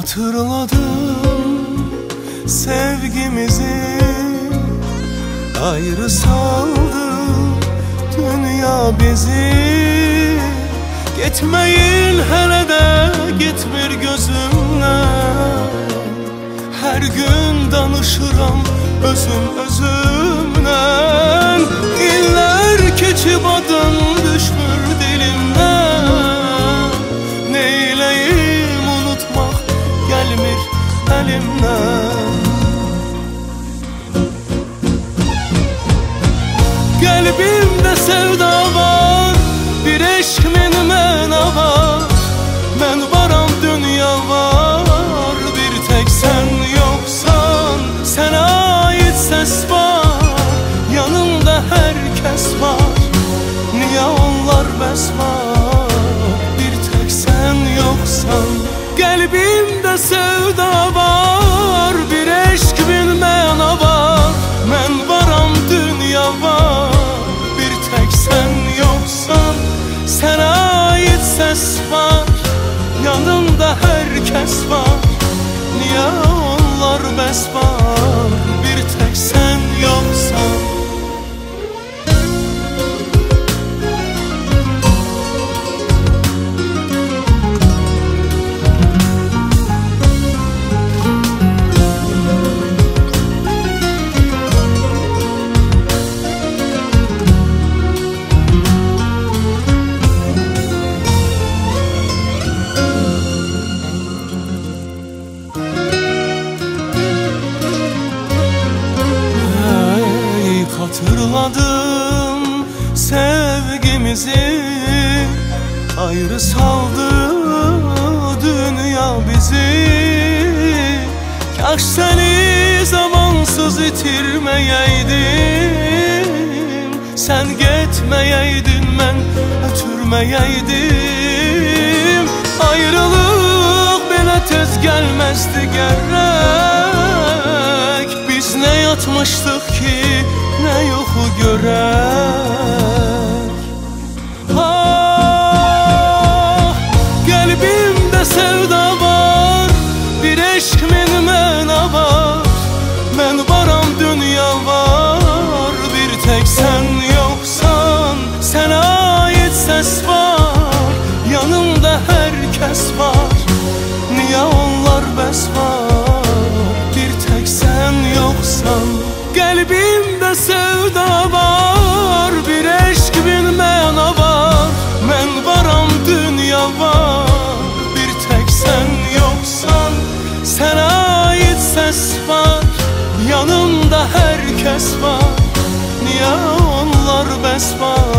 Hatırladım sevgimizi. Ayrı saldı dünya bizi. Gitmeyin hele de gitmir gözümden Her gün danışıram özüm özümden İller keçip adım var Bir tek sen yoksan Kalbimde sevda var. Bir eşk bilmem var. Ben varam dünya var. Bir tek sen yoksan Sana ait ses var. Yanımda herkes var. Niye onlar bes var? Bir tek sen yoksan hatırladım sevgimizi Ayrı saldı dünya bizi. Kaş seni zamansız itirmeyeydim Sen gitmeyeydin ben ötürmeyeydim. Ayrılık belə tez gelmezdi gerek Biz ne yatmıştık ki ne yoku görek Yanımda herkes